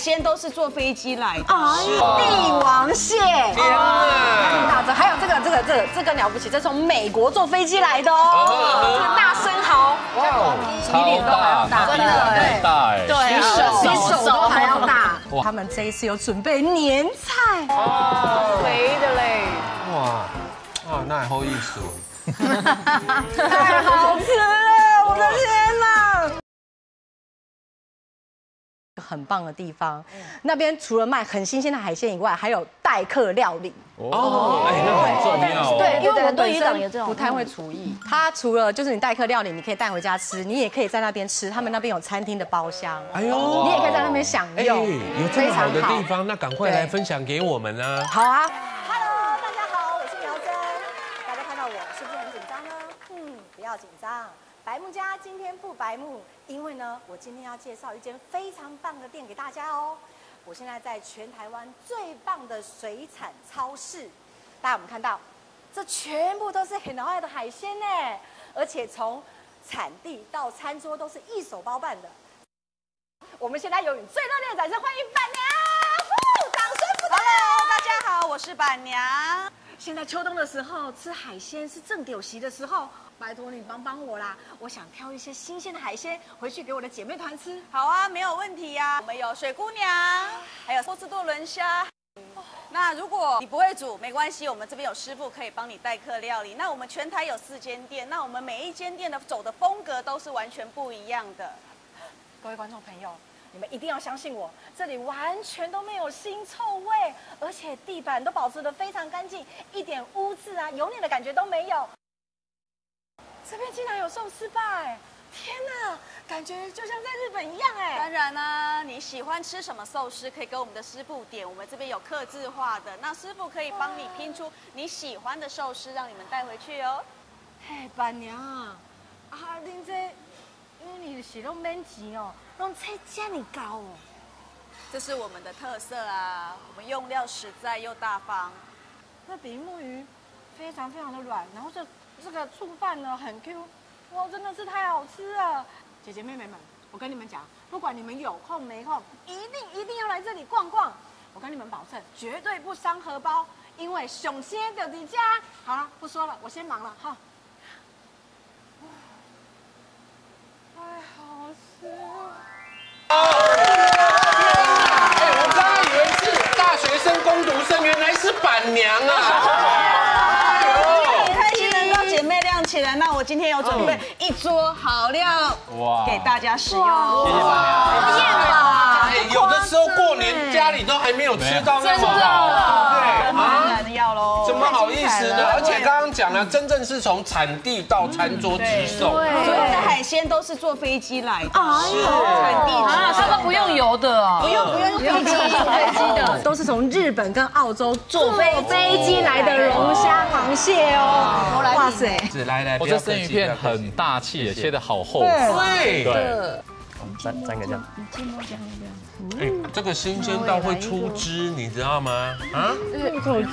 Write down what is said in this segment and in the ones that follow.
鲜都是坐飞机来的。帝王蟹，天哪！这么大只，还有这个这个这个这个了不起，这从美国坐飞机来的哦，这个大生蚝，哇，比我还大哎。对啊，比手都还要大。他们这一次有准备年菜，肥的嘞，哇，哇，那还好意思哦。太好吃了，我的天很棒的地方，那边除了卖很新鲜的海鲜以外，还有待客料理。哦，哎，那很重要哦。对，因为我很多本渔港有这种身不太会厨艺。它除了就是你待客料理，你可以带回家吃，你也可以在那边吃。他们那边有餐厅的包厢，哎呦，你也可以在那边享哎，用，有这么好的地方，那赶快来分享给我们啊！好啊，Hello，大家好，我是苗真。大家看到我是不是很紧张呢？嗯，不要紧张，白木家今天不白木，因为呢，我今天要介绍一间非常棒的店给大家哦。我现在在全台湾最棒的水产超市，大家有没有看到？这全部都是很好的海鲜呢，而且从产地到餐桌都是一手包办的。我们现在有请最热烈的掌声欢迎板娘，呼掌声不 Hello，大家好，我是板娘。现在秋冬的时候吃海鲜是正酒席的时候，拜托你帮帮我啦！我想挑一些新鲜的海鲜回去给我的姐妹团吃。好啊，没有问题呀、我们有水姑娘，还有波士顿龙虾。那如果你不会煮，没关系，我们这边有师傅可以帮你代客料理。那我们全台有四间店，那我们每一间店的走的风格都是完全不一样的。各位观众朋友，你们一定要相信我，这里完全都没有腥臭味，而且地板都保持得非常干净，一点污渍啊、油腻的感觉都没有。这边竟然有寿司吧？哎，天哪，感觉就像在日本一样哎。当然啦、你喜欢吃什么寿司，可以跟我们的师傅点，我们这边有刻字化的，那师傅可以帮你拼出你喜欢的寿司，让你们带回去哦。嘿，板娘啊，啊，恁这因为你是拢免钱哦，拢菜这么高哦。这是我们的特色啊，我们用料实在又大方。那比目鱼非常非常的软，然后这这个醋饭呢很 Q，哇，真的是太好吃了！姐姐妹妹们，我跟你们讲，不管你们有空没空，一定一定要来这里逛逛。我跟你们保证，绝对不伤荷包，因为熊先的底家。好了，不说了，我先忙了哈。太好吃了！哎，我刚刚以为是大学生攻读生，原来是板娘啊！很开心能够姐妹亮起来，那我今天有准备一桌好料哇。给大家使用。谢谢板娘。哎，有的时候过年家里都还没有吃到那么好，对当啊。然要喽，怎么好意思呢？而且刚刚讲了，真正是从产地到餐桌直送，所有的海鲜都是坐飞机来的，是产地啊，他们不用油的。哦，不用不用不用坐飞机的，都是从日本跟澳洲坐飞飞机来的龙虾、螃蟹哦。哇塞！是来来，我这生鱼片很大气耶，切的好厚。对，对，三三个这样，哎，这个新鲜到会出汁，你知道吗？啊，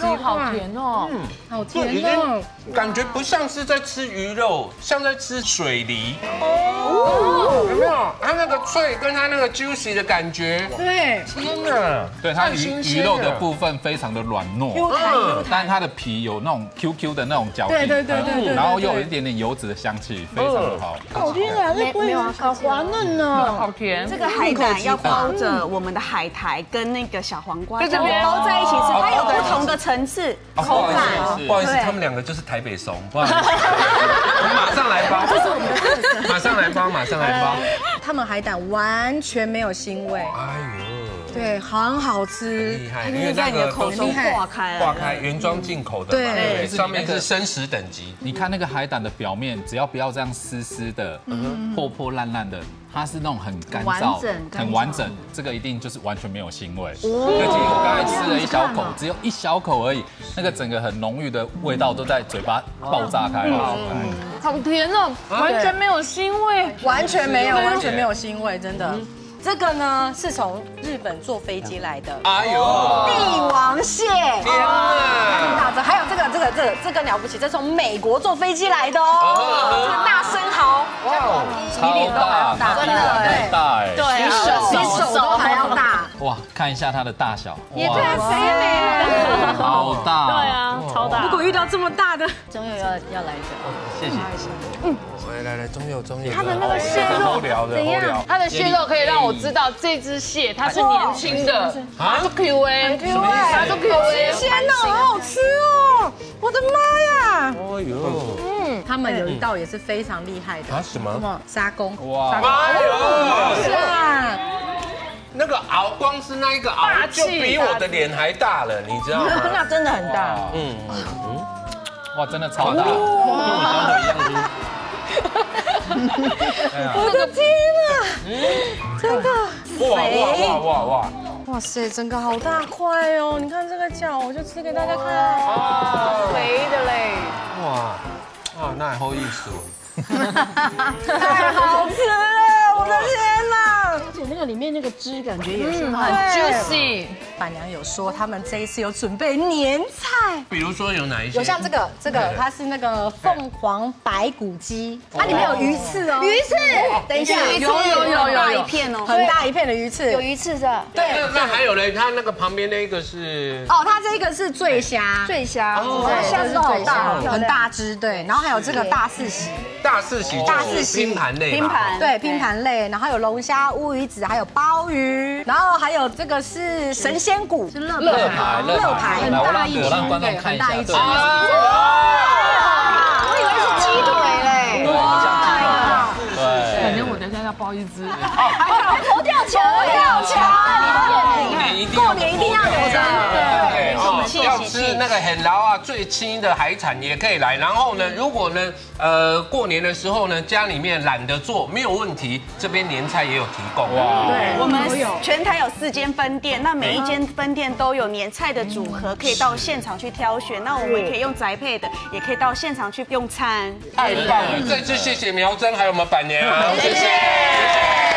肉好甜哦，嗯好甜哦感觉不像是在吃鱼肉，像在吃水梨。哦，有没有？它那个脆跟它那个 juicy 的感觉，对，天哪！对它鱼鱼肉的部分非常的软糯，嗯但它的皮有那种 QQ 的那种嚼劲，对对对对然后又有一点点油脂的香气，非常的好。好天啊，这龟好滑嫩呢。好甜。这个海胆要包着我们的海苔跟那个小黄瓜，在这边包在一起吃，它有不同的层次哦不口好意感。思，不好意思，他们两个就是台北怂，不好意思，我马上来包，这是我们的特色，马上来包，马上来包。他们海胆完全没有腥味，哎呦，对，很好吃。因为是在你的口中都是化开化开原装进口的嘛，对上面是生食等级。你看那个海胆的表面，只要不要这样湿湿的、破破烂烂的，它是那种很干燥很完整，这个一定就是完全没有腥味。而且我刚才吃了一小口，只有一小口而已，那个整个很浓郁的味道都在嘴巴爆炸开了。好甜哦，完全没有腥味。完全没有，完全没有腥味，真的。这个呢是从日本坐飞机来的。哎呦，帝王蟹，天这么哪！大只，还有这个这个这个这个了不起，这从美国坐飞机来的哦，这个大生蚝，比我还大哎。对。啊，比手都还要大。哇，看一下它的大小，也太肥美了。好大，对，啊，超大。如果遇到这么大的，总有要要来一谢谢。嗯。来来来，中友中友，它的那个蟹肉怎样？它的蟹肉可以让我知道这只蟹它是年轻的，它是 Q A，它是 Q A，天哪，好好吃哦！我的妈呀！哎呦，他们有一道也是非常厉害的。啊什么？沙公，哇，沙公，是啊，那个熬光是那一个熬就比我的脸还大了，你知道吗？那真的很大。嗯，哇，真的超大，跟我一样粗。我的天啊！真的，哇哇哇哇哇！哇塞，整个好大块哦！你看这个脚，我就吃给大家看。啊肥的嘞。哇哇，那还好意思哦。太好吃了！我的天哪！而且那个里面那个汁感觉也是很 juicy，板娘有说他们这一次有准备年菜，比如说有哪一些？有像这个，这个它是那个凤凰白骨鸡，它里面有鱼刺哦，鱼刺，等一下，有有有有有，片哦，很大一片的鱼刺。有鱼刺的对。那还有嘞？它那个旁边那个是？哦，它这个是醉虾，醉虾，对，虾子都好这是醉大，很大只，对。然后还有这个大四喜，大四喜，大四喜。拼盘类，拼盘。对，拼盘类，然后有龙虾、乌鱼子，还有鲍鱼，然后还有这个是神仙骨，是乐乐牌，乐牌，来，我让我让观众看一只，哇，我以为是鸡腿嘞，对，很像鸡腿，对，反正我等一下要包一只。佛跳墙，佛跳墙，过年一定过年一定要有的。那个很牢啊，最轻的海产也可以来。然后呢，如果呢，呃，过年的时候呢，家里面懒得做，没有问题，这边年菜也有提供。哇，对我们全台有四间分店，那每一间分店都有年菜的组合，可以到现场去挑选。那我们可以用宅配的，也可以到现场去用餐。太棒了！再次谢谢苗真还有我们板娘，谢谢。